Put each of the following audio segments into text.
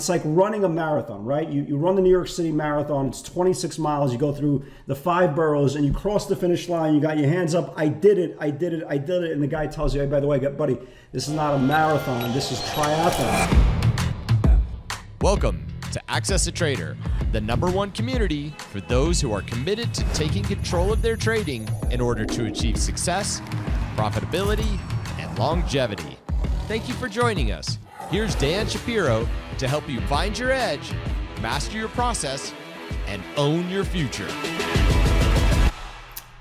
it's like running a marathon, right? You, you run the New York City Marathon, it's 26 miles, you go through the five boroughs and you cross the finish line, you got your hands up, I did it, I did it, I did it. And the guy tells you, hey, by the way, buddy, this is not a marathon, this is triathlon. Welcome to Access a Trader, the number one community for those who are committed to taking control of their trading in order to achieve success, profitability, and longevity. Thank you for joining us. Here's Dan Shapiro to help you find your edge, master your process, and own your future.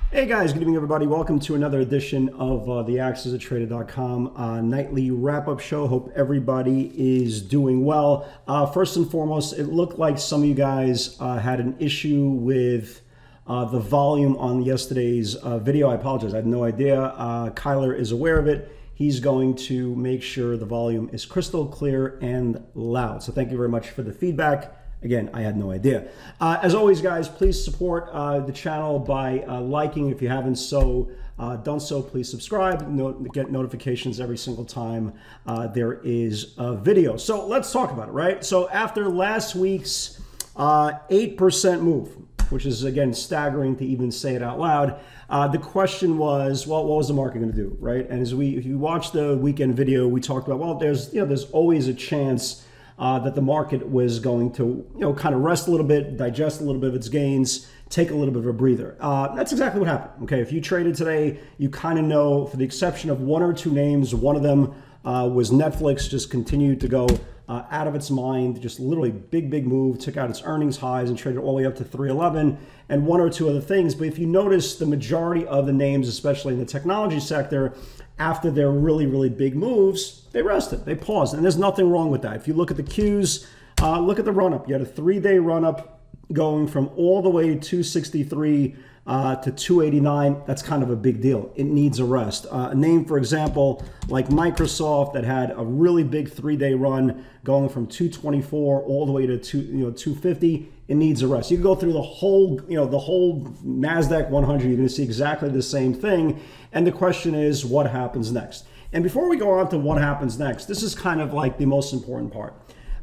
Hey guys, good evening everybody. Welcome to another edition of uh, the AccessATrader.com uh, nightly wrap-up show. Hope everybody is doing well. Uh, first and foremost, it looked like some of you guys uh, had an issue with uh, the volume on yesterday's uh, video. I apologize. I had no idea. Kyler is aware of it he's going to make sure the volume is crystal clear and loud. So thank you very much for the feedback. Again, I had no idea. Uh, as always, guys, please support uh, the channel by uh, liking if you haven't so uh, done so. Please subscribe, get notifications every single time uh, there is a video. So let's talk about it, right? So after last week's 8% uh, move, which is again staggering to even say it out loud, uh, the question was, well, what was the market going to do, right? And as we, if you watch the weekend video, we talked about, well, there's, you know, there's always a chance uh, that the market was going to, you know, kind of rest a little bit, digest a little bit of its gains, take a little bit of a breather. Uh, that's exactly what happened. Okay, if you traded today, you kind of know, for the exception of one or two names, one of them uh, was Netflix, just continued to go uh, out of its mind, just literally big, big move, took out its earnings highs and traded all the way up to 311 and one or two other things. But if you notice the majority of the names, especially in the technology sector, after their really, really big moves, they rested, they paused. And there's nothing wrong with that. If you look at the Qs, uh, look at the run up. You had a three day run up going from all the way to 263 uh, to 289, that's kind of a big deal. It needs a rest. Uh, a name, for example, like Microsoft that had a really big three-day run going from 224 all the way to two, you know, 250, it needs a rest. You can go through the whole, you know, the whole Nasdaq 100. You're going to see exactly the same thing. And the question is, what happens next? And before we go on to what happens next, this is kind of like the most important part.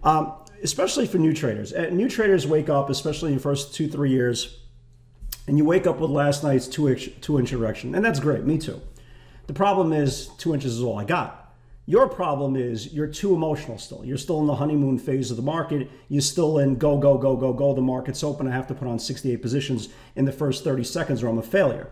Um, especially for new traders. Uh, new traders wake up, especially in the first two, three years, and you wake up with last night's two inch, two inch erection, and that's great, me too. The problem is two inches is all I got. Your problem is you're too emotional still. You're still in the honeymoon phase of the market. You're still in go, go, go, go, go. The market's open. I have to put on 68 positions in the first 30 seconds or I'm a failure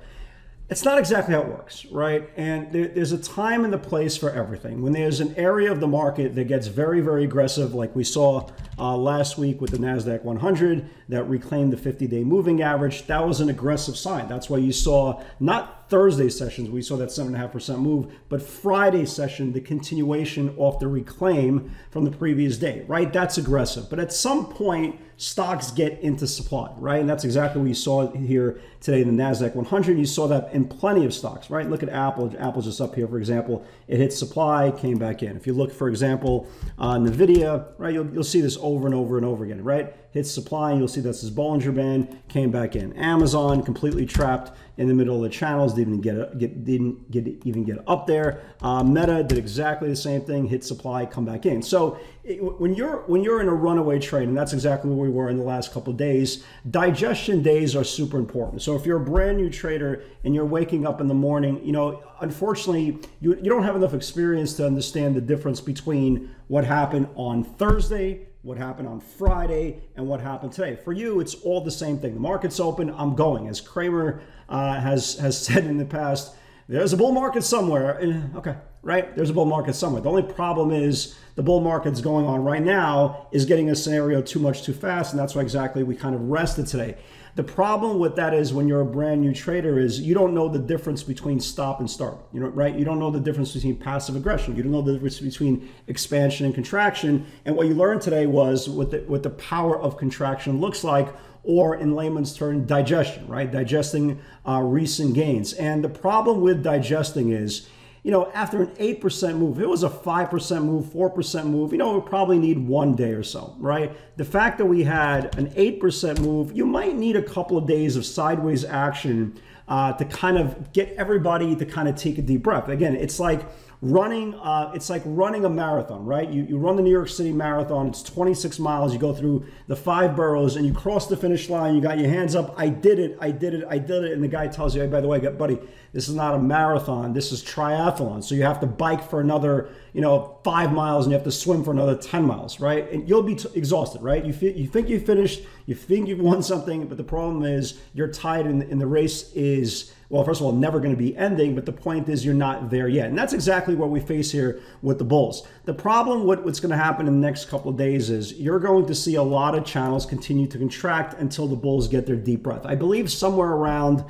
it's not exactly how it works, right? And there, there's a time and the place for everything. When there's an area of the market that gets very, very aggressive, like we saw uh, last week with the NASDAQ 100 that reclaimed the 50 day moving average, that was an aggressive sign. That's why you saw not Thursday sessions, we saw that 7.5% move, but Friday session, the continuation off the reclaim from the previous day, right? That's aggressive. But at some point, stocks get into supply, right? And that's exactly what you saw here today in the NASDAQ 100. You saw that in plenty of stocks, right? Look at Apple. Apple's just up here, for example. It hit supply, came back in. If you look, for example, on NVIDIA, right, you'll, you'll see this over and over and over again, right? Hits supply, you'll see that's this Bollinger Band, came back in. Amazon completely trapped in the middle of the channels, didn't get, get didn't get even get up there. Uh, Meta did exactly the same thing, hit supply, come back in. So it, when you're when you're in a runaway trade, and that's exactly where we were in the last couple days, digestion days are super important. So if you're a brand new trader and you're waking up in the morning, you know, unfortunately, you, you don't have enough experience to understand the difference between what happened on Thursday what happened on Friday, and what happened today. For you, it's all the same thing. The market's open, I'm going. As Cramer uh, has, has said in the past, there's a bull market somewhere. Eh, okay, right? There's a bull market somewhere. The only problem is the bull market's going on right now is getting a scenario too much too fast, and that's why exactly we kind of rested today. The problem with that is when you're a brand new trader is you don't know the difference between stop and start. You know, right? You don't know the difference between passive aggression. You don't know the difference between expansion and contraction. And what you learned today was what the, what the power of contraction looks like, or in layman's term, digestion, right? Digesting uh, recent gains. And the problem with digesting is you know, after an 8% move, it was a 5% move, 4% move, you know, we probably need one day or so, right? The fact that we had an 8% move, you might need a couple of days of sideways action uh, to kind of get everybody to kind of take a deep breath. Again, it's like running uh, it's like running a marathon right? You, you run the new york city marathon it's 26 miles you go through the five boroughs and you cross the finish line you got your hands up i did it i did it i did it and the guy tells you hey by the way buddy this is not a marathon this is triathlon so you have to bike for another you know five miles and you have to swim for another 10 miles right and you'll be t- exhausted right you, feel, you think you finished you think you've won something but the problem is you're tied and the race is well, first of all, never going to be ending, but the point is you're not there yet. And that's exactly what we face here with the Bulls. The problem, what, what's going to happen in the next couple of days is you're going to see a lot of channels continue to contract until the Bulls get their deep breath. I believe somewhere around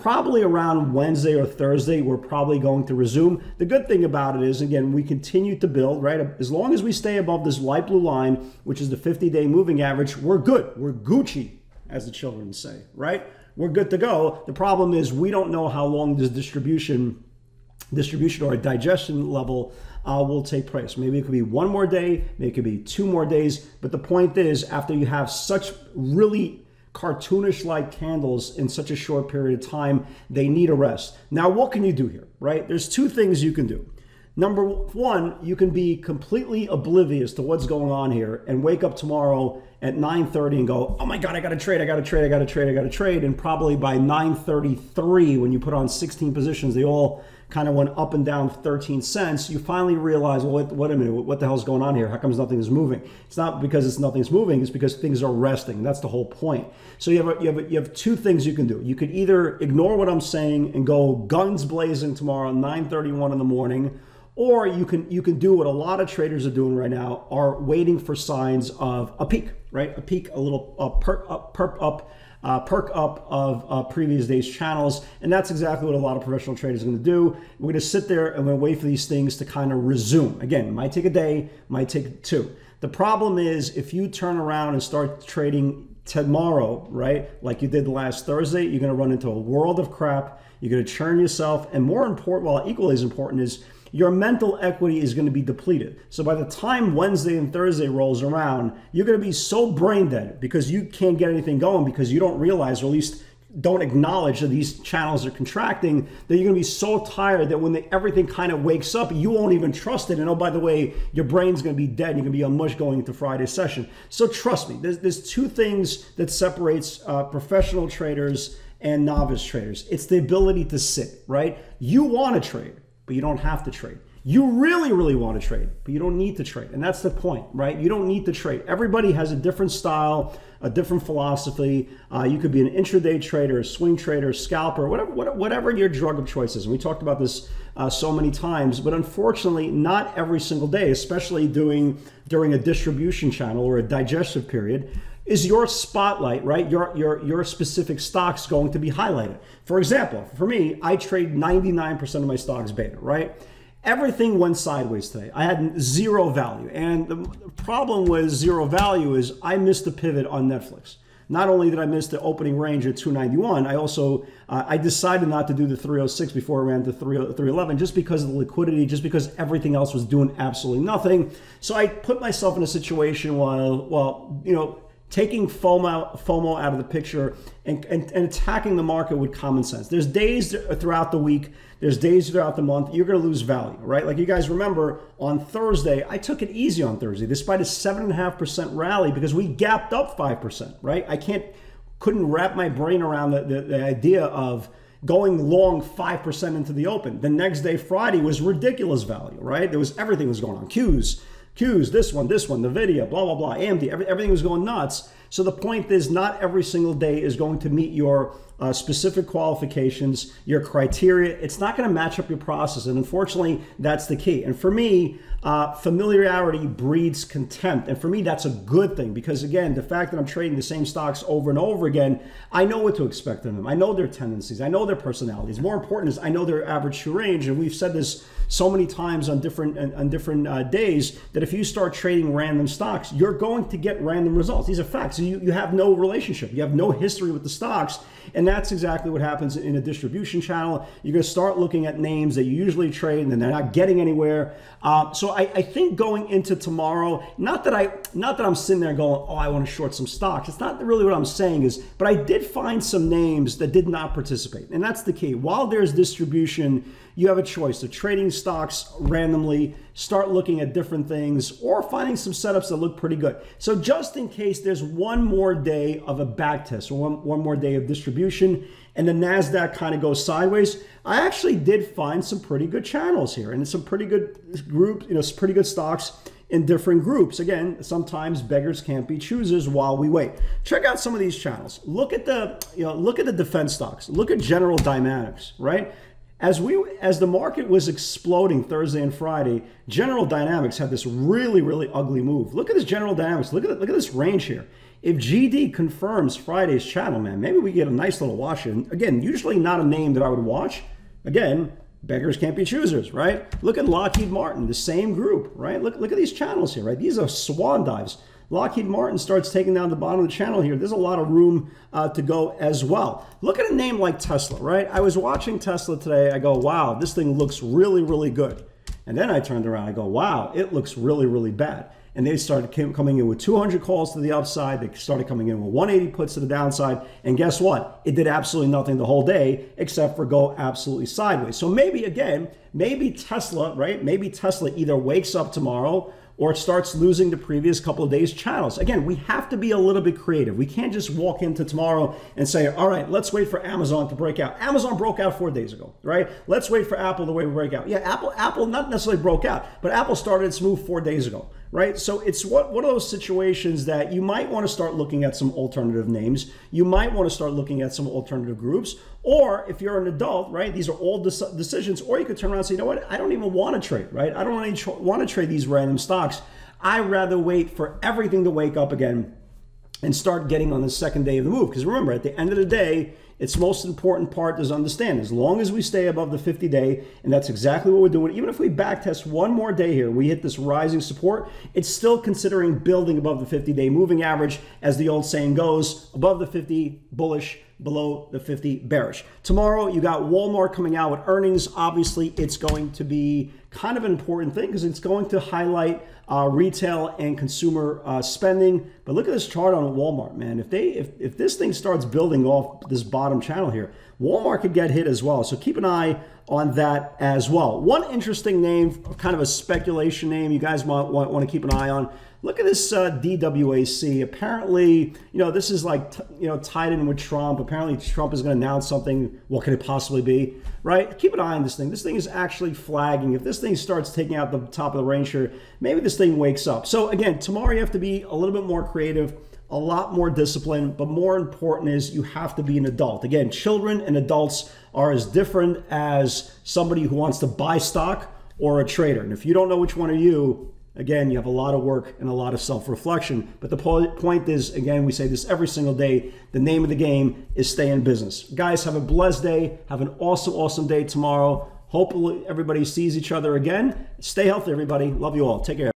probably around Wednesday or Thursday, we're probably going to resume. The good thing about it is, again, we continue to build, right? As long as we stay above this light blue line, which is the 50 day moving average, we're good. We're Gucci, as the children say, right? we're good to go. The problem is we don't know how long this distribution distribution or digestion level uh, will take place. Maybe it could be one more day, maybe it could be two more days. But the point is, after you have such really cartoonish like candles in such a short period of time, they need a rest. Now, what can you do here, right? There's two things you can do. Number one, you can be completely oblivious to what's going on here and wake up tomorrow at 9:30 and go, "Oh my god, I got to trade, I got to trade, I got to trade, I got to trade." And probably by 9:33 when you put on 16 positions, they all kind of went up and down 13 cents. You finally realize, well, wait, wait a minute, what the hell's going on here? How comes nothing is moving? It's not because it's nothing's moving, it's because things are resting. That's the whole point. So you have a, you have a, you have two things you can do. You could either ignore what I'm saying and go guns blazing tomorrow 9:31 in the morning or you can you can do what a lot of traders are doing right now are waiting for signs of a peak, right? A peak, a little a up, perk up, uh, perk up of uh, previous days channels, and that's exactly what a lot of professional traders are going to do. We're going to sit there and we're going to wait for these things to kind of resume. Again, might take a day, might take two. The problem is if you turn around and start trading tomorrow, right, like you did last Thursday, you're going to run into a world of crap. You're going to churn yourself, and more important, well, equally as important is your mental equity is going to be depleted. So by the time Wednesday and Thursday rolls around, you're going to be so brain dead because you can't get anything going because you don't realize, or at least don't acknowledge that these channels are contracting, that you're going to be so tired that when the, everything kind of wakes up, you won't even trust it. And oh, by the way, your brain's going to be dead. You're going to be a mush going into Friday's session. So trust me, there's, there's two things that separates uh, professional traders and novice traders. It's the ability to sit, right? You want to trade but you don't have to trade. You really, really want to trade, but you don't need to trade. And that's the point, right? You don't need to trade. Everybody has a different style, a different philosophy. Uh, you could be an intraday trader, a swing trader, scalper, whatever, whatever your drug of choice is. And we talked about this uh, so many times, but unfortunately, not every single day, especially doing during a distribution channel or a digestive period is your spotlight, right? Your your your specific stocks going to be highlighted. For example, for me, I trade 99% of my stocks beta, right? Everything went sideways today. I had zero value. And the problem with zero value is I missed the pivot on Netflix. Not only did I miss the opening range at 291, I also uh, I decided not to do the 306 before I ran to 311 just because of the liquidity, just because everything else was doing absolutely nothing. So I put myself in a situation while, well, you know, taking FOMO, FOMO out of the picture and, and, and, attacking the market with common sense. There's days throughout the week, there's days throughout the month, you're going to lose value, right? Like you guys remember on Thursday, I took it easy on Thursday despite a 7.5% rally because we gapped up 5%, right? I can't, couldn't wrap my brain around the, the, the idea of going long 5% into the open. The next day, Friday, was ridiculous value, right? There was everything was going on. Qs, Qs, this one, this one, NVIDIA, blah, blah, blah, AMD, every, everything was going nuts. So the point is, not every single day is going to meet your uh, specific qualifications, your criteria. It's not going to match up your process. And unfortunately, that's the key. And for me, uh, familiarity breeds contempt. And for me, that's a good thing because, again, the fact that I'm trading the same stocks over and over again, I know what to expect of them. I know their tendencies, I know their personalities. More important is I know their average true range. And we've said this so many times on different on different uh, days that if you start trading random stocks, you're going to get random results. These are facts. You, you have no relationship. You have no history with the stocks. And that's exactly what happens in a distribution channel. You're going to start looking at names that you usually trade and they're not getting anywhere. Uh, so I, I, think going into tomorrow, not that I, not that I'm sitting there going, oh, I want to short some stocks. It's not really what I'm saying is, but I did find some names that did not participate, and that's the key. While there's distribution, you have a choice of trading stocks randomly, start looking at different things, or finding some setups that look pretty good. So just in case there's one more day of a back test or one, one more day of distribution and the NASDAQ kind of goes sideways, I actually did find some pretty good channels here and some pretty good groups, you know, pretty good stocks in different groups. Again, sometimes beggars can't be choosers while we wait. Check out some of these channels. Look at the, you know, look at the defense stocks. Look at General Dynamics, right? As we as the market was exploding Thursday and Friday, General Dynamics had this really really ugly move. Look at this General Dynamics. Look at look at this range here. If GD confirms Friday's channel, man, maybe we get a nice little wash in. Again, usually not a name that I would watch. Again, beggars can't be choosers, right? Look at Lockheed Martin, the same group, right? Look, look at these channels here, right? These are swan dives. Lockheed Martin starts taking down the bottom of the channel here. There's a lot of room uh, to go as well. Look at a name like Tesla, right? I was watching Tesla today. I go, wow, this thing looks really, really good. And then I turned around. I go, wow, it looks really, really bad and they started coming in with 200 calls to the upside. They started coming in with 180 puts to the downside. And guess what? It did absolutely nothing the whole day except for go absolutely sideways. So maybe again, maybe Tesla, right? Maybe Tesla either wakes up tomorrow or it starts losing the previous couple of days channels. Again, we have to be a little bit creative. We can't just walk into tomorrow and say, all right, let's wait for Amazon to break out. Amazon broke out four days ago, right? Let's wait for Apple to to break out. Yeah, Apple, Apple not necessarily broke out, but Apple started its move four days ago right? So it's what one of those situations that you might want to start looking at some alternative names. You might want to start looking at some alternative groups. Or if you're an adult, right, these are all decisions. Or you could turn around and say, you know what, I don't even want to trade, right? I don't really want to trade these random stocks. I rather wait for everything to wake up again and start getting on the second day of the move. Because remember, at the end of the day, its most important part is understand as long as we stay above the 50 day, and that's exactly what we're doing, even if we backtest one more day here, we hit this rising support, it's still considering building above the 50 day moving average, as the old saying goes, above the 50 bullish, below the 50 bearish. Tomorrow, you got Walmart coming out with earnings. Obviously, it's going to be kind of an important thing because it's going to highlight uh, retail and consumer uh, spending. But look at this chart on Walmart, man. If they if, if this thing starts building off this bottom channel here, Walmart could get hit as well. So keep an eye on that as well. One interesting name, kind of a speculation name you guys might want, want to keep an eye on. Look at this uh, DWAC. Apparently, you know, this is like, you know, tied in with Trump. Apparently, Trump is going to announce something. What could it possibly be? Right? Keep an eye on this thing. This thing is actually flagging. If this thing starts taking out the top of the range here, maybe this thing wakes up. So again, tomorrow you have to be a little bit more creative a lot more discipline, but more important is you have to be an adult. Again, children and adults are as different as somebody who wants to buy stock or a trader. And if you don't know which one are you, again, you have a lot of work and a lot of self reflection. But the point is, again, we say this every single day the name of the game is stay in business. Guys, have a blessed day. Have an awesome, awesome day tomorrow. Hopefully, everybody sees each other again. Stay healthy, everybody. Love you all. Take care.